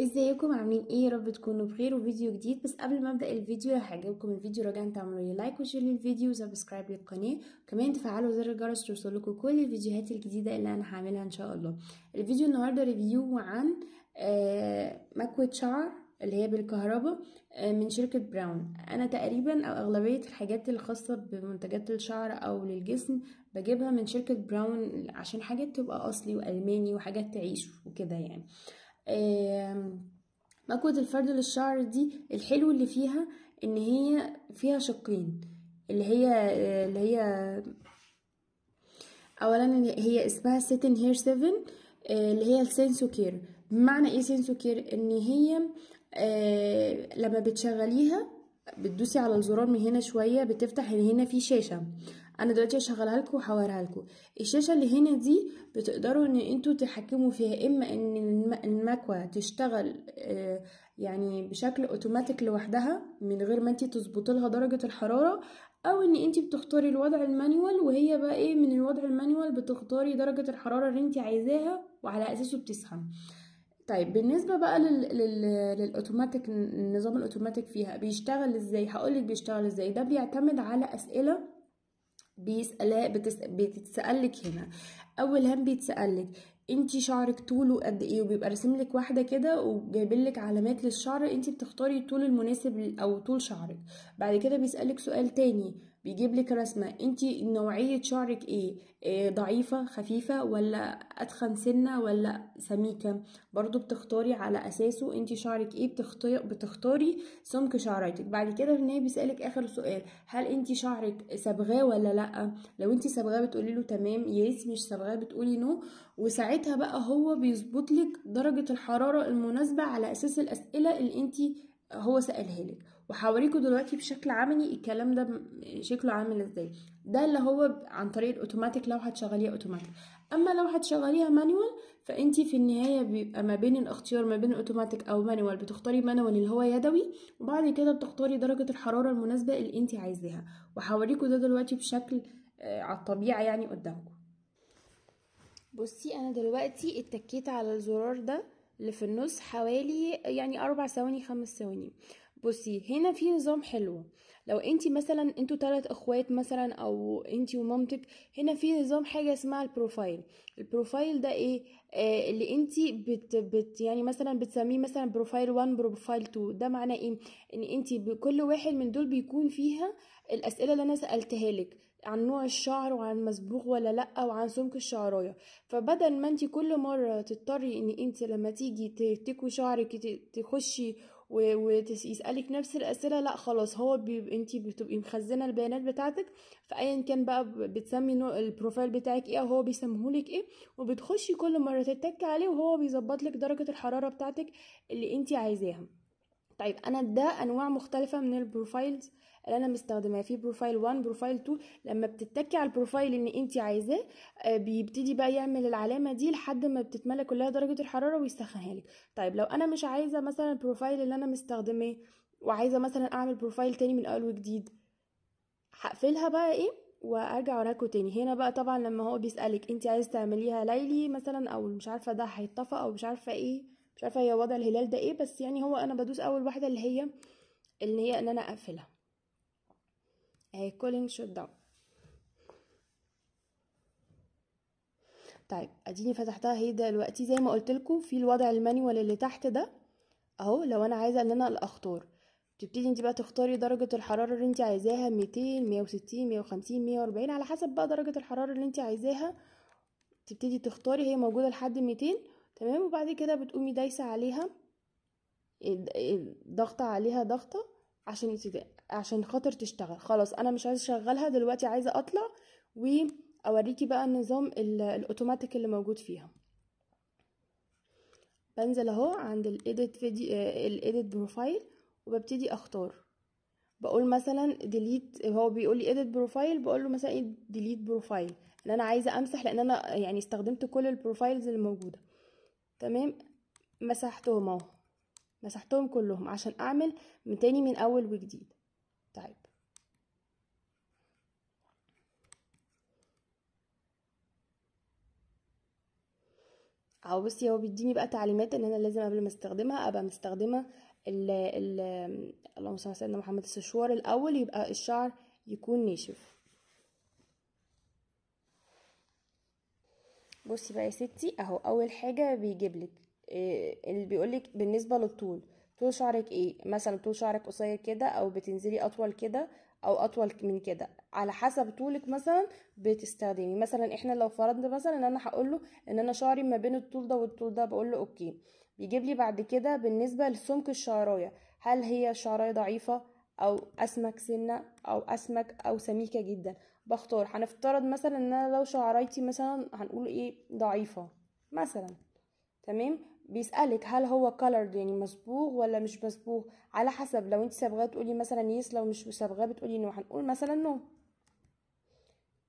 ازيكم؟ عاملين إيه؟ رب تكونوا بخير وفيديو جديد. بس قبل ما أبدأ الفيديو لو عجبكم الفيديو. رجاء تعملوا لي like و share للفيديو و subscribe للقناة. وكمان تفعلوا زر الجرس توصلكوا كل الفيديوهات الجديدة اللي أنا هعملها إن شاء الله. الفيديو النهارده review عن آه مكوة شعر اللي هي بالكهرباء آه من شركة براون أنا تقريبا أو أغلبية الحاجات الخاصة بمنتجات الشعر أو للجسم بجيبها من شركة براون عشان حاجات تبقى أصلي وألماني وحاجات تعيش وكده يعني. مكوة الفرد للشعر دي الحلو اللي فيها إن هي فيها شقين اللي هي اللي هي اولا هي اسمها Satin Hair 7 اللي هي ال Senso Care بمعنى إيه Senso Care إن هي لما بتشغليها بتدوسي على الزرار من هنا شوية بتفتح هنا في شاشة. أنا دلوقتي هشغلها لكم وهوريها لكم. الشاشه اللي هنا دي بتقدروا ان أنتوا تحكموا فيها اما ان المكوه تشتغل يعني بشكل اوتوماتيك لوحدها من غير ما انت تظبطي لها درجة الحرارة أو ان انت بتختاري الوضع ال manual وهي بقى إيه من الوضع ال manual بتختاري درجة الحرارة اللي انت عايزاها وعلى اساسه بتسخن. طيب بالنسبة بقى لل... لل... للأوتوماتيك النظام الأوتوماتيك فيها بيشتغل إزاي؟ هقولك بيشتغل إزاي. ده بيعتمد على أسئلة بيسألها بتس... بتتسألك هنا. أول هم بيتسألك انتي شعرك طوله قد إيه؟ وبيبقى راسم لك واحدة كده وجايبين لك علامات للشعر انتي بتختاري الطول المناسب أو طول شعرك. بعد كده بيسألك سؤال تاني بيجيب لك رسمة. انتي نوعية شعرك إيه, إيه ضعيفة خفيفة ولا أتخن سنة ولا سميكة؟ برضو بتختاري على أساسه انتي شعرك إيه بتختاري سمك شعرتك بعد كده النهايه بيسألك آخر سؤال. هل انتي شعرك صبغاه ولا لأ؟ لو انتي صبغاه بتقولي له تمام yes مش صبغاه بتقولي no وساعتها بقى هو بيظبط لك درجة الحرارة المناسبة على أساس الأسئلة اللي انتي هو سألها لك. وهوريكم دلوقتي بشكل عملي الكلام ده شكله عامل إزاي؟ ده اللي هو عن طريق الاوتوماتيك لو هتشغليها اوتوماتيك أما لو هتشغليها manual فانتي في النهاية بيبقى ما بين الاختيار ما بين اوتوماتيك أو manual بتختاري manual اللي هو يدوي وبعد كده بتختاري درجة الحرارة المناسبة اللي انتي عايزاها. وهوريكم ده دلوقتي بشكل آه على الطبيعة يعني قدامكم بصي أنا دلوقتي اتكيت على الزرار ده. اللي في النص حوالي يعني أربع ثواني خمس ثواني. بصي هنا في نظام حلو. لو انتي مثلا أنتوا ثلاث اخوات مثلا أو انتي ومامتك هنا في نظام حاجة اسمها ال profile. ال profile ده إيه؟ آه اللي انتي بت, بت يعني مثلا بتسميه مثلا profile 1 profile 2 ده معناه إيه؟ ان انتي بكل واحد من دول بيكون فيها الأسئلة اللي أنا سألتها لك. عن نوع الشعر وعن مصبوغ ولا لأ وعن سمك الشعراية فبدل ما انت كل مرة تضطري ان انت لما تيجي تكوي شعرك تخشي ويسالك نفس الأسئلة لأ خلاص هو. انت بتبقي مخزنة البيانات بتاعتك فايا كان بقى بتسمي نوع البروفايل بتاعك إيه وهو بيسمهولك إيه وبتخشي كل مرة تتكي عليه وهو بيظبط لك درجة الحرارة بتاعتك اللي انت عايزاها طيب أنا ده أنواع مختلفة من ال profiles اللي أنا مستخدماها في profile 1 profile 2 لما بتتكي على ال profile اللي انت عايزاه بيبتدي بقى يعمل العلامة دي لحد ما بتتملى كلها درجة الحرارة ويسخنها لك. طيب لو أنا مش عايزة مثلا ال profile اللي أنا مستخدماه وعايزة مثلا أعمل profile تاني من أول وجديد هقفلها بقى إيه؟ وأرجع وراكم تاني. هنا بقى طبعا لما هو بيسألك انت عايز تعمليها ليلي مثلا أو مش عارفة ده هيتطفى أو مش عارفة إيه مش عارفة هي وضع الهلال ده إيه بس يعني هو أنا بدوس أول واحدة اللي هي اللي هي إن أنا أقفلها. اهي cooling shut down طيب اديني فتحتها هي دلوقتي. زي ما قلت لكم في الوضع ال manual اللي تحت ده اهو لو أنا عايزة ان أنا اختار تبتدي انت بقى تختاري درجة الحرارة اللي انت عايزاها 200 160 150 140 على حسب بقى درجة الحرارة اللي انت عايزاها. تبتدي تختاري هي موجودة لحد 200 تمام؟ وبعد كده بتقومي دايسة عليها ضغطه عليها ضغطة. عشان. عشان خاطر تشتغل. خلاص أنا مش عايزة أشغلها دلوقتي عايزة أطلع وأوريكي بقى النظام الأوتوماتيك اللي موجود فيها. بنزل أهو عند ال edit video ال edit profile وببتدي أختار. بقول مثلا delete هو بيقول لي edit profile بقول له مثلا delete profile إن أنا عايزة أمسح لأن أنا يعني استخدمت كل البروفايلز اللي موجودة. تمام؟ مسحتهم أهو. مسحتهم كلهم عشان أعمل من تاني من أول وجديد. طيب. أهو بصي هو بيديني بقى تعليمات إن أنا لازم قبل ما أستخدمها أبقى مستخدمة ال ال اللهم صل على سيدنا محمد السشوار الأول يبقى الشعر يكون ناشف. بصي بقى يا ستي أهو أول حاجة بيجيب لك إيه اللي بيقولك بالنسبة للطول طول شعرك إيه؟ مثلا طول شعرك قصير كده أو بتنزلي أطول كده أو أطول من كده. على حسب طولك مثلا بتستخدمي مثلا إحنا لو فرضنا مثلا إن أنا هقول له إن أنا شعري ما بين الطول ده والطول ده بقول له أوكي. بيجيب لي بعد كده بالنسبة لسمك الشعراية هل هي شعراية ضعيفة أو أسمك سنة أو أسمك أو سميكة جدا؟ بختار. هنفترض مثلا إن أنا لو شعرايتي مثلا هنقول إيه؟ ضعيفة. مثلا. تمام؟ بيسألك هل هو colored يعني مصبوغ ولا مش مصبوغ على حسب لو انت صبغاه تقولي مثلا yes لو مش صبغاه بتقولي no هنقول مثلا no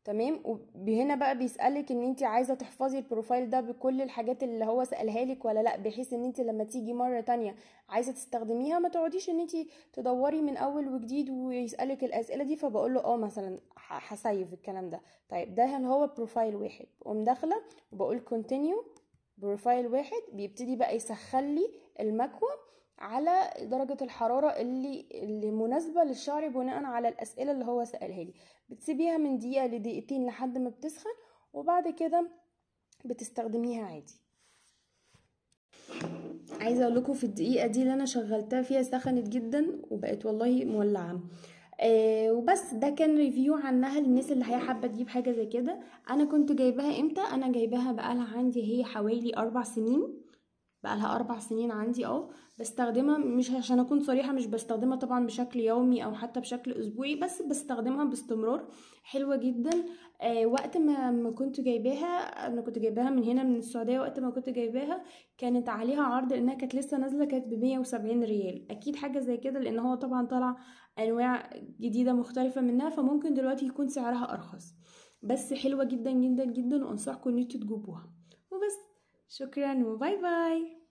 تمام؟ وهنا بقى بيسألك ان انت عايزة تحفظي ال profile ده بكل الحاجات اللي هو سألها لك ولا لأ بحيث ان انت لما تيجي مرة تانية عايزة تستخدميها ما تقعديش ان انت تدوري من أول وجديد ويسألك الأسئلة دي فبقول له آه مثلا ه save الكلام ده. طيب ده هل هو profile واحد؟ بقوم داخلة وبقول continue profile واحد بيبتدي بقى يسخن لي المكوى على درجة الحرارة اللي اللي مناسبة للشعر بناء على الأسئلة اللي هو سألها لي. بتسيبيها من دقيقة لدقيقتين لحد ما بتسخن وبعد كده بتستخدميها عادي. عايزة أقول لكم في الدقيقة دي اللي أنا شغلتها فيها سخنت جدا وبقت والله مولعة. آه وبس ده كان ريفيو عنها للناس اللي هي حابة تجيب حاجة زي كده. أنا كنت جايباها إمتى؟ أنا جايباها بقالها عندي هي حوالي أربع سنين. بقالها أربع سنين عندي آه بستخدمها مش عشان أكون صريحة مش بستخدمها طبعا بشكل يومي أو حتى بشكل أسبوعي بس بستخدمها باستمرار. حلوة جدا. آه وقت ما ما كنت جايباها أنا كنت جايباها من هنا من السعودية وقت ما كنت جايباها كانت عليها عرض لأنها كانت لسه نازلة كانت ب 170 ريال. أكيد حاجة زي كده لأن هو طبعا طلع أنواع جديدة مختلفة منها فممكن دلوقتي يكون سعرها أرخص. بس حلوة جدا جدا جدا وأنصحكم إن أنتوا تجيبوها. Shukran. Bye bye.